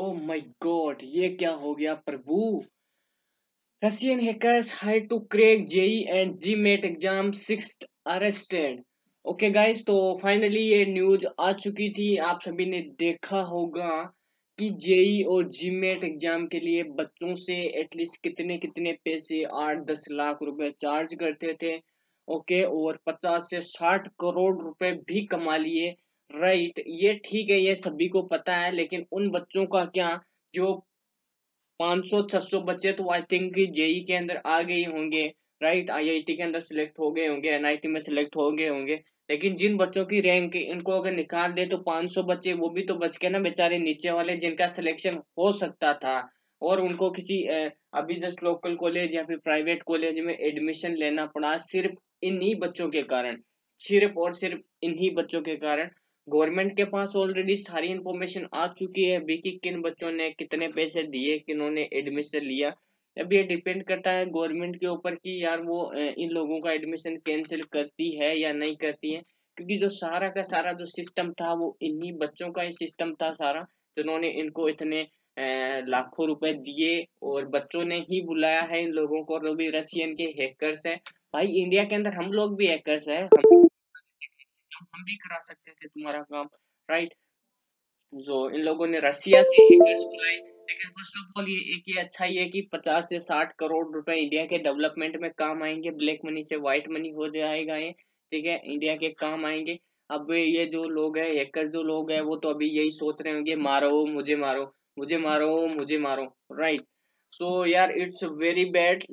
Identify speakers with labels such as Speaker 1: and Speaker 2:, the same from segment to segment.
Speaker 1: Oh my God ये क्या हो गया प्रभु? Russian hackers hired to crack JEE and GMAT exam six arrested okay guys तो finally ये न्यूज़ आ चुकी थी। आप सभी ने देखा होगा कि जेई और जी मेट एग्ज़ाम के लिए बच्चों से एटलीस्ट कितने कितने पैसे आठ दस लाख रुपए चार्ज करते थे। ओके okay, और पचास से साठ करोड़ रुपए भी कमा लिए। राइट ये ठीक है, ये सभी को पता है, लेकिन उन बच्चों का क्या, जो 500 600 बच्चे तो आई थिंक जेई के अंदर आ गए होंगे। राइट आईआईटी के अंदर सिलेक्ट हो गए होंगे एनआईटी में सिलेक्ट हो गए होंगे। लेकिन जिन बच्चों की रैंक इनको अगर निकाल दे तो 500 बच्चे, वो भी तो बच के ना बेचारे नीचे वाले, जिनका सिलेक्शन हो सकता था। और उनको किसी अभी जस्ट लोकल कॉलेज या फिर प्राइवेट कॉलेज में एडमिशन लेना पड़ा सिर्फ़ इन्हीं बच्चों के कारण। सिर्फ़ और सिर्फ़ इन्हीं बच्चों के कारण। गवर्नमेंट के पास ऑलरेडी सारी इन्फॉर्मेशन आ चुकी है अभी कि किन बच्चों ने कितने पैसे दिए, किन्होंने एडमिशन लिया। अब ये डिपेंड करता है गवर्नमेंट के ऊपर कि यार वो इन लोगों का एडमिशन कैंसिल करती है या नहीं करती है। क्योंकि जो सारा का सारा जो सिस्टम था, वो इन्हीं बच्चों का ही सिस्टम था सारा, जिन्होंने इनको इतने लाखों रुपए दिए और बच्चों ने ही बुलाया है इन लोगों को। जो भी रशियन के हैकर्स हैं। भाई इंडिया के अंदर हम लोग भी हैकर्स हैं। हम भी करा सकते थे तुम्हारा काम राइट जो इन लोगों ने रसिया से हैकर्स बुलाए लेकिन फ़र्स्ट ऑफ़ ऑल ये एक अच्छा ही है कि 50 से 60 करोड़ रुपए इंडिया के डेवलपमेंट में काम आएँगे ब्लैक मनी से व्हाइट मनी हो जाएगा ये, ठीक है? इंडिया के काम आएँगे। अब ये जो लोग है हैकर जो लोग है, वो तो अभी यही सोच रहे होंगे, मारो, मुझे मारो मुझे मारो मुझे मारो राइट सो so, यार इट्स वेरी बैड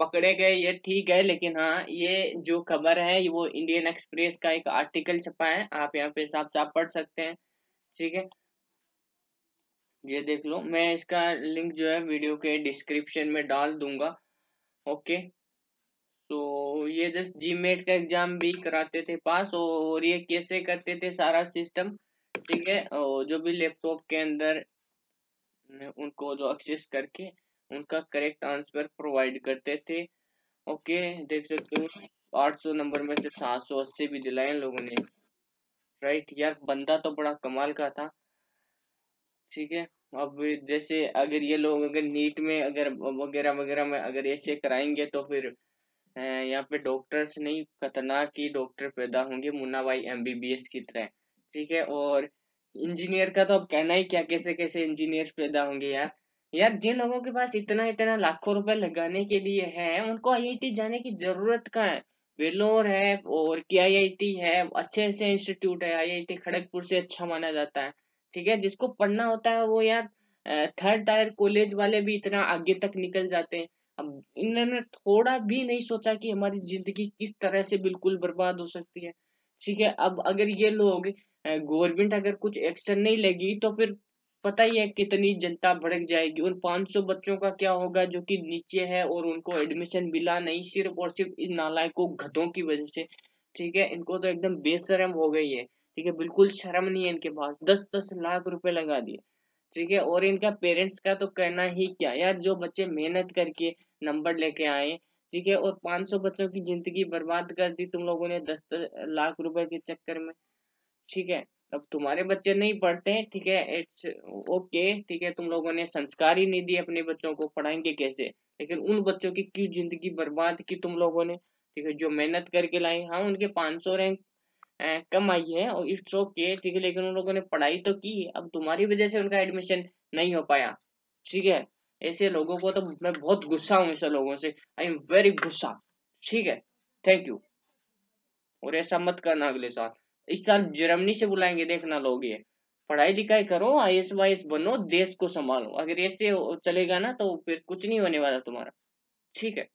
Speaker 1: पकड़े गए ये ठीक है लेकिन हाँ ये जो खबर है वो इंडियन एक्सप्रेस का एक आर्टिकल छपा है आप यहाँ पे साफ़ साफ़ पढ़ सकते हैं ठीक है? ये देख लो मैं इसका लिंक जो है वीडियो के डिस्क्रिप्शन में डाल दूँगा ओके तो ये जस्ट जीमेट का एग्ज़ाम भी कराते थे पास और ये कैसे करते थे सारा सिस्टम ठीक है? और जो भी लैपटॉप के अंदर उनको जो एक्सेस करके उनका करेक्ट आंसर प्रोवाइड करते थे। ओके देख सकते हो 800 नंबर में से 780 भी दिलाए लोगों ने। राइट यार, बंदा तो बड़ा कमाल का था। ठीक है, अब जैसे अगर ये लोग अगर नीट में अगर वगैरह वगैरह में अगर ऐसे कराएँगे तो फिर यहाँ पे डॉक्टर्स नहीं, खतरनाक ही डॉक्टर पैदा होंगे, मुन्ना भाई एमबीबीएस की तरह। ठीक है, और इंजीनियर का तो अब कहना ही क्या, कैसे कैसे इंजीनियर पैदा होंगे यार? यार, जिन लोगों के पास इतना इतना लाखों रुपए लगाने के लिए है, उनको आईआईटी जाने की ज़रूरत का है? वेलोर है और के आईआईटी है, अच्छे अच्छे इंस्टीट्यूट है आईआईटी खड़गपुर से अच्छा माना जाता है, ठीक है? जिसको पढ़ना होता है वो यार थर्ड टायर कॉलेज वाले भी इतना आगे तक निकल जाते हैं। अब इन्होंने थोड़ा भी नहीं सोचा कि हमारी ज़िंदगी किस तरह से बिल्कुल बर्बाद हो सकती है, ठीक है? अब अगर ये लोग गवर्नमेंट अगर कुछ एक्शन नहीं लेगी तो फिर पता ही है कितनी जनता भड़क जाएगी। उन 500 बच्चों का क्या होगा जो कि नीचे है और उनको एडमिशन मिला नहीं सिर्फ़ और सिर्फ़ इन नालायकों गधों की वजह से। ठीक है? इनको तो एकदम बेशरम हो गई है। ठीक है? बिल्कुल शर्म नहीं है इनके पास। दस दस लाख रुपए लगा दिए। ठीक है? और इनका पेरेंट्स का तो कहना ही क्या? यार, जो बच्चे मेहनत करके नंबर लेके आए। ठीक है? और 500 बच्चों की ज़िंदगी बर्बाद कर दी तुम लोगों ने दस लाख रुपए के चक्कर में। ठीक है? अब तुम्हारे बच्चे नहीं पढ़ते हैं, ठीक है? इट्स ओके ठीक है? तुम लोगों ने संस्कार ही नहीं दिए अपने बच्चों को पढ़ाएँगे कैसे? लेकिन उन बच्चों की क्यों ज़िंदगी बर्बाद की तुम लोगों ने? ठीक है, जो मेहनत करके लाए हाँ उनके 500 रैंक कम आई है और इट्स ओके ठीक है? लेकिन उन लोगों ने पढ़ाई तो की, अब तुम्हारी वजह से उनका एडमिशन नहीं हो पाया। ठीक है? ऐसे लोगों को तो मैं बहुत गुस्सा हूँ ऐसे लोगों से। आई एम वेरी गुस्सा। ठीक है? थैंक यू और ऐसा मत करना अगले साल। इस साल जर्मनी से बुलाएँगे, देखना लोग। ये पढ़ाई लिखाई करो आई एस वाई एस बनो, देश को संभालो। अगर ऐसे चलेगा ना तो फिर कुछ नहीं होने वाला तुम्हारा। ठीक है।